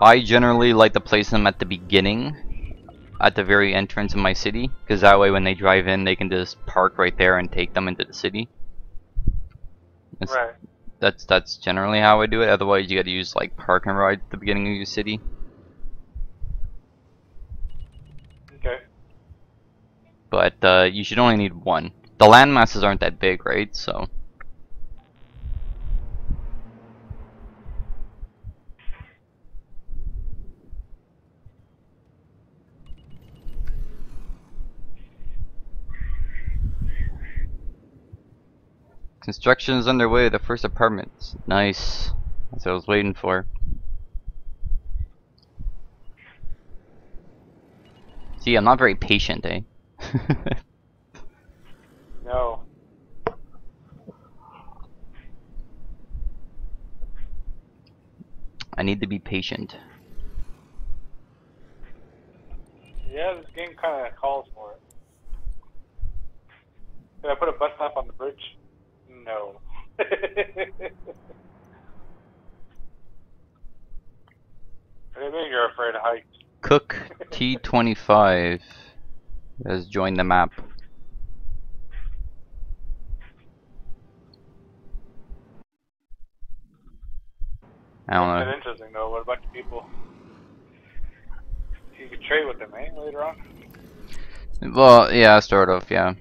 I generally like to place them at the beginning, at the very entrance of my city, because that way when they drive in, they can just park right there and take them into the city. That's, Right. that's that's generally how I do it. Otherwise, you got to use like park and ride at the beginning of your city. Okay. But uh, you should only need one. The land masses aren't that big, right? So construction is underway. The first apartments. Nice. That's what I was waiting for. See, I'm not very patient, eh? No. I need to be patient. Yeah, this game kind of calls for it. Did I put a bus stop on the bridge? No. I think you're afraid of heights. Cook T25 has joined the map. I don't It's know. interesting though. What about the people. You could trade with them, eh? Later on. Well, yeah, sort of, yeah.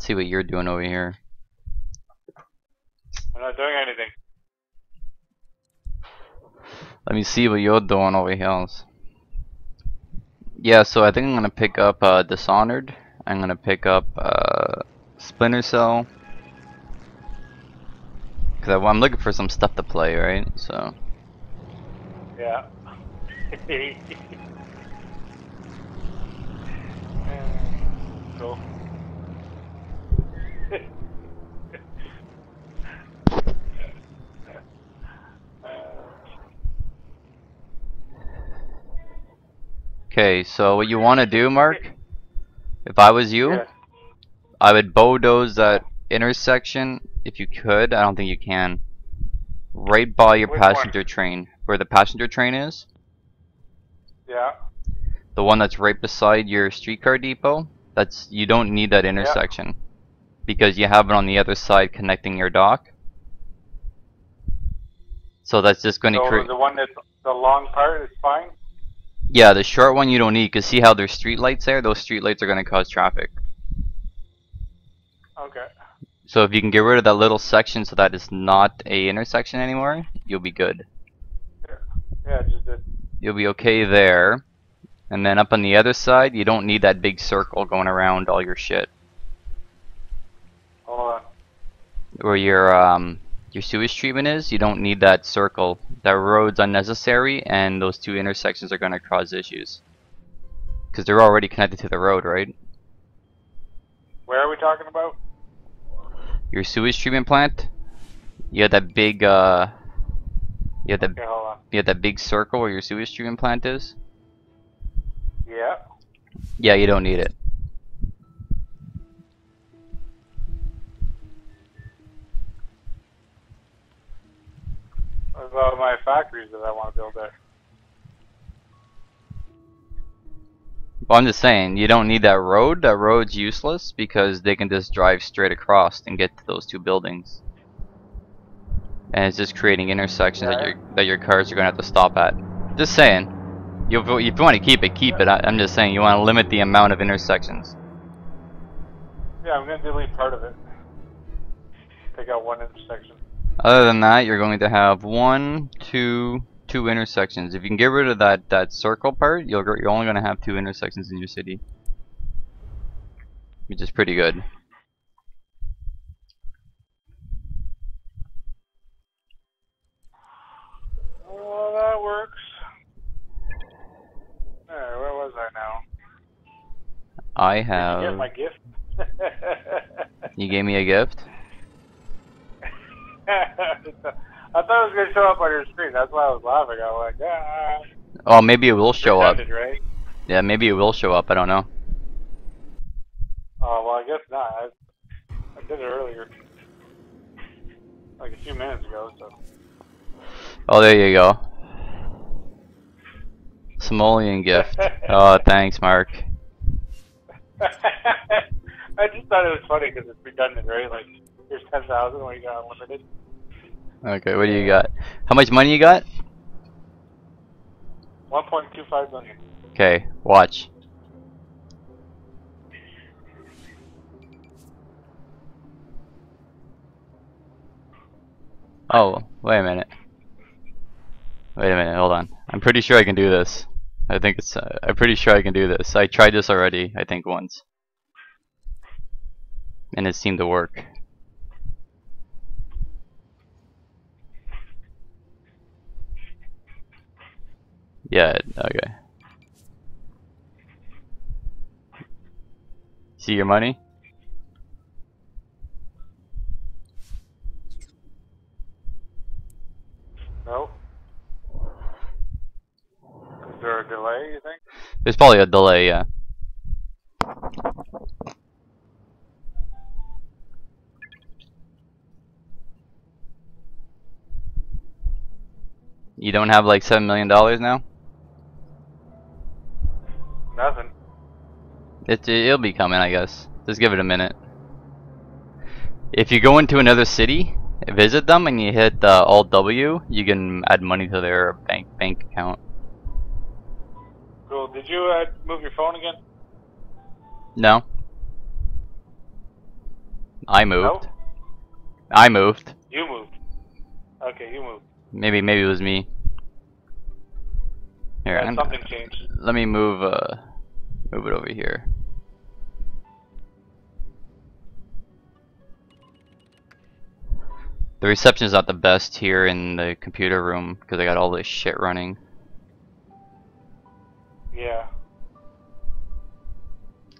Let's see what you're doing over here. I'm not doing anything. Let me see what you're doing over here. Yeah, so I think I'm gonna pick up uh, Dishonored. I'm gonna pick up uh, Splinter Cell. Cause I, I'm looking for some stuff to play, right? So Yeah. cool. Okay, so what you want to do, Mark? If I was you, Yeah. I would bulldoze that intersection if you could. I don't think you can. Right by your Which one? passenger train, where the passenger train is, Yeah. the one that's right beside your streetcar depot. That's you don't need that intersection because you have it on the other side connecting your dock. So that's just going to So create. the one that's the long part is fine. Yeah, the short one you don't need because see how there's street lights there. Those street lights are going to cause traffic. Okay. So if you can get rid of that little section so that it's not a intersection anymore, you'll be good. Yeah, yeah just did. You'll be okay there. And then up on the other side, you don't need that big circle going around all your shit. Hold on. Where your um your sewage treatment is, you don't need that circle. That road's unnecessary and those two intersections are going to cause issues. Cuz they're already connected to the road, right? Where are we talking about? Your sewage treatment plant, you have that big uh you have that Okay, you have that big circle where your sewage treatment plant is. Yeah. Yeah, you don't need it. About uh, my factories that I want to build there? Well, I'm just saying, you don't need that road. That road's useless because they can just drive straight across and get to those two buildings. And it's just creating intersections that your that your cars are gonna have to stop at. Just saying. You, if you want to keep it, keep it. I, I'm just saying you want to limit the amount of intersections. Yeah, I'm gonna delete part of it. Take out one intersection. Other than that, you're going to have one, two, two intersections. If you can get rid of that that circle part, you'll you're only going to have two intersections in your city, which is pretty good. Oh, that works. Alright, where was I now? I you have. get my gift? You gave me a gift. I thought it was gonna show up on your screen. That's why I was laughing. I was like, ah. Oh, maybe it will show up. Right? Yeah, maybe it will show up. I don't know. Oh well, I guess not. I, I did it earlier, like a few minutes ago. So Oh, there you go. Simoleon gift. Oh, thanks, Mark. I just thought it was funny because it's redundant, right? Like, here's 10,000 when you got unlimited. Okay, what do you got? How much money you got? 1.25 million. Okay, watch. Oh, wait a minute. Wait a minute, hold on. I'm pretty sure I can do this. I think it's, uh, I'm pretty sure I can do this. I tried this already, I think once. And it seemed to work. Yeah, okay. See your money? No? Is there a delay, you think? There's probably a delay, yeah. You don't have like seven million dollars now? Nothing. It it'll be coming, I guess. Just give it a minute. If you go into another city, visit them, and you hit uh, Alt W, you can add money to their bank bank account. Cool. Did you uh, move your phone again? No. I moved. No? I moved. You moved. Okay, you moved. Maybe maybe it was me. Here, Yeah, something changed. let me move uh move it over here. The reception is not the best here in the computer room because I got all this shit running. Yeah.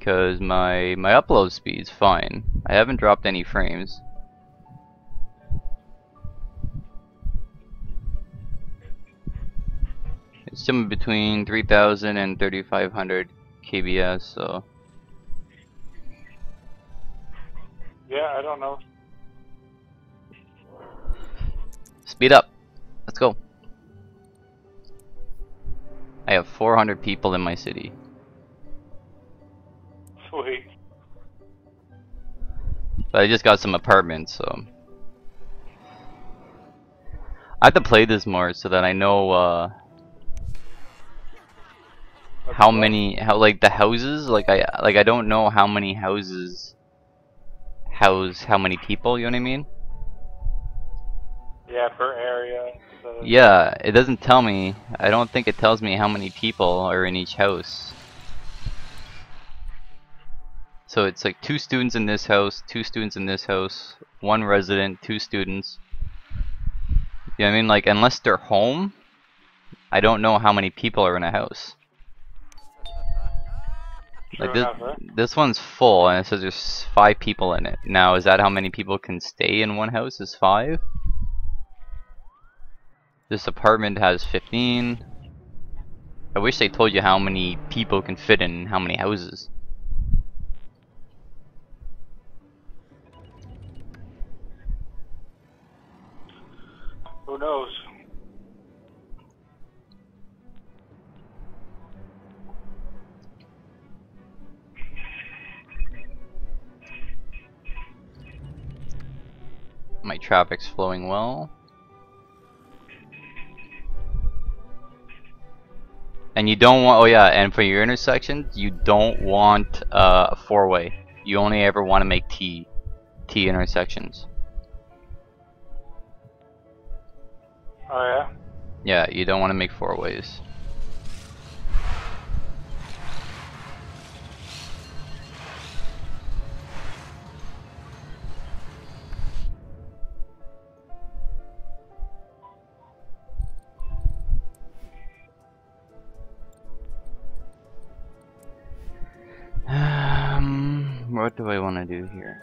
Cause my my upload speed's fine. I haven't dropped any frames. It's somewhere between 3000 and 3500 kbs, so Yeah, I don't know. speed up. Let's go. I have 400 people in my city. Sweet. But I just got some apartments, so I have to play this more so that I know uh, how many how like the houses like I like I don't know how many houses house how many people, you know what I mean? Yeah, per area. So Yeah, it doesn't tell me. I don't think it tells me how many people are in each house. So it's like two students in this house, two students in this house, one resident, two students. You know what I mean? Like unless they're home, I don't know how many people are in a house. Like this, enough, this one's full and it says there's five people in it. Now is that how many people can stay in one house? Is five? This apartment has 15. I wish they told you how many people can fit in how many houses. Who knows? My traffic's flowing well. And you don't want, oh yeah, and for your intersections, you don't want uh, a four-way. You only ever want to make T, T intersections. Oh yeah. Yeah, you don't want to make four ways. What do I want to do here?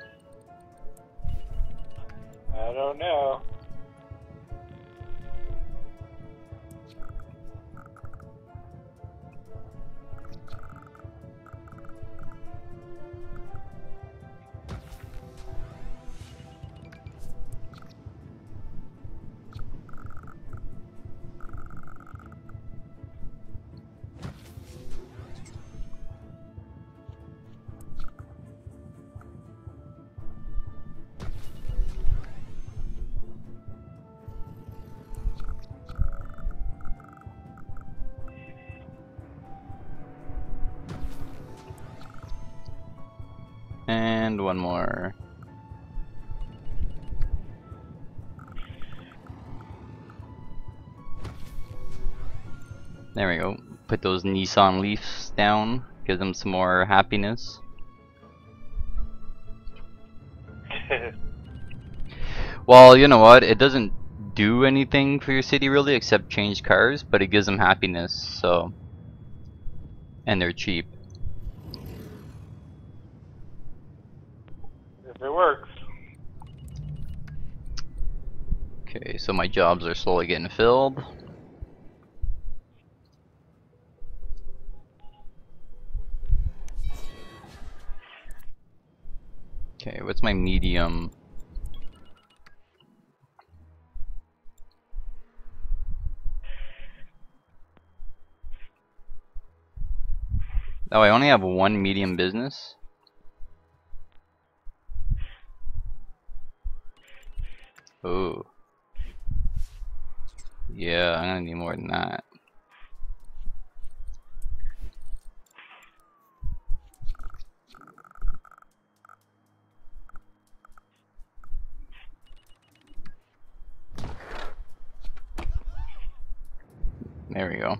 And one more. There we go. Put those Nissan Leafs down. Give them some more happiness. Well, you know what? It doesn't do anything for your city really except change cars, but it gives them happiness, so. And they're cheap. It works. Okay, so my jobs are slowly getting filled. Okay, what's my medium? Oh, I only have one medium business? Ooh. Yeah, I'm gonna need more than that. There we go.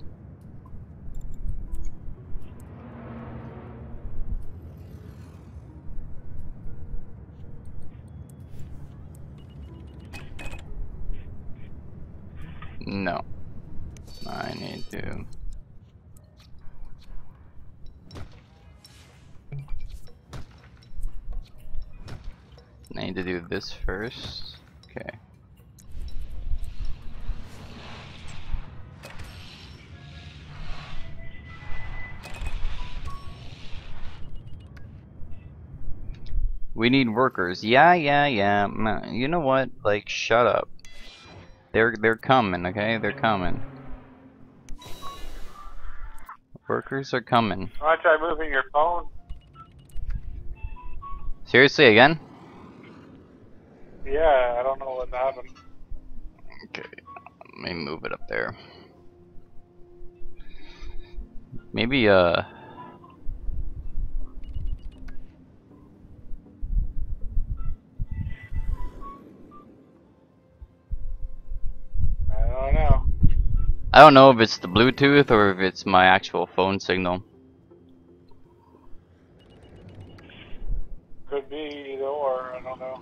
This first. Okay. We need workers. Yeah, yeah, yeah. Mm, you know what? Like, shut up. They're they're coming, okay? They're coming. Workers are coming. Why try moving your phone? Seriously again? Yeah, I don't know what happened. Okay. Let me move it up there. Maybe uh I don't know. I don't know if it's the Bluetooth or if it's my actual phone signal. Could be either or. I don't know.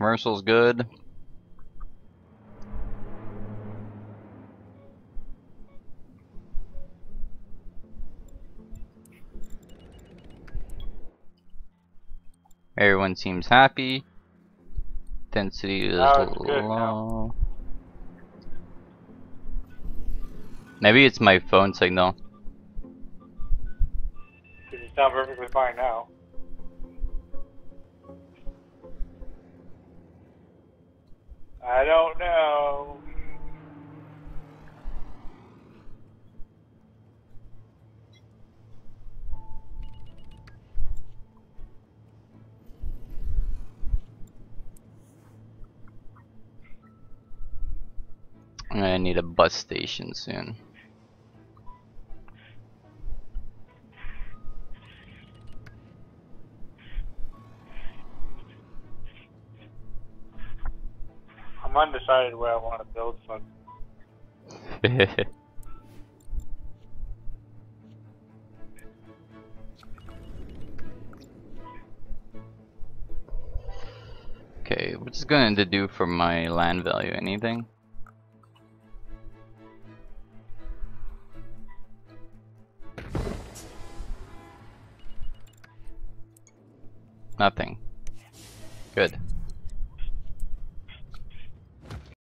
Commercial's good. Everyone seems happy. Density is oh, Now low. Maybe it's my phone signal. Because you sound perfectly fine now. I don't know. Gonna need a bus station soon. I'm where I want to build some. okay, what's this going to do for my land value? Anything? Nothing. Good.